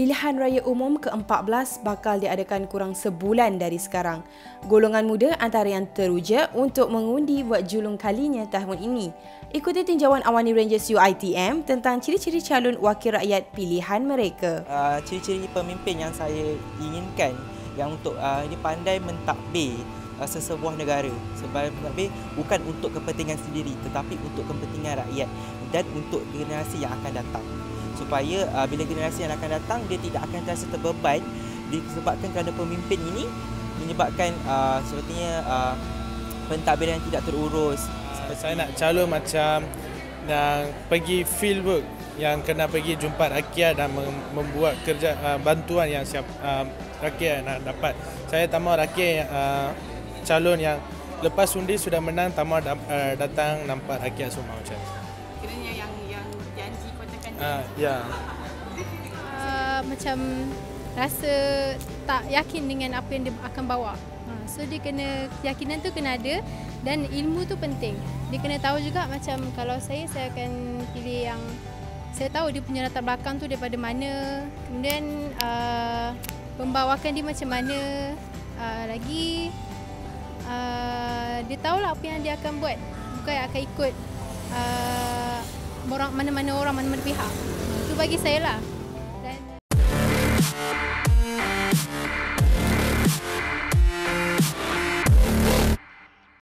Pilihan Raya Umum ke-14 bakal diadakan kurang sebulan dari sekarang. Golongan muda antara yang teruja untuk mengundi buat julung kalinya tahun ini. Ikuti tinjauan Awani Rangers UITM tentang ciri-ciri calon wakil rakyat pilihan mereka. Uh, ciri-ciri pemimpin yang saya inginkan yang untuk uh, ini pandai mentadbir uh, sesebuah negara. Sebab bukan untuk kepentingan sendiri tetapi untuk kepentingan rakyat dan untuk generasi yang akan datang supaya uh, bila generasi yang akan datang dia tidak akan terasa terbeban disebabkan kerana pemimpin ini menyebabkan uh, sepertinya uh, pentadbiran yang tidak terurus. Uh, saya nak calon macam yang pergi field work yang kena pergi jumpa rakyat dan membuat kerja uh, bantuan yang siap uh, rakyat nak dapat. Saya tamu rakyat uh, calon yang lepas undi sudah menang tamu uh, datang nampak rakyat semua macam ni. Uh, ya. Uh, macam rasa tak yakin dengan apa yang dia akan bawa. Uh, so dia kena keyakinan tu kena ada dan ilmu tu penting. Dia kena tahu juga macam kalau saya saya akan pilih yang saya tahu dia punya latar belakang tu daripada mana. Kemudian uh, pembawakan dia macam mana. Uh, lagi uh, dia tahulah apa yang dia akan buat. Bukan akan ikut uh, orang mana-mana orang mana-mana pihak. Itu bagi saya lah.